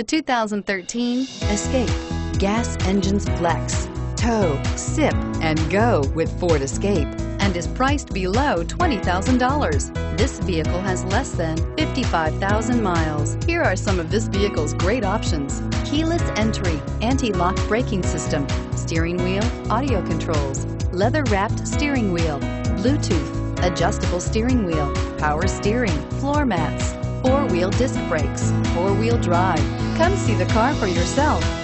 The 2013 Escape. Gas engines flex, tow, sip, and go with Ford Escape and is priced below $20,000. This vehicle has less than 55,000 miles. Here are some of this vehicle's great options. Keyless entry, anti-lock braking system, steering wheel, audio controls, leather-wrapped steering wheel, Bluetooth, adjustable steering wheel, power steering, floor mats, four-wheel disc brakes, four-wheel drive. Come see the car for yourself.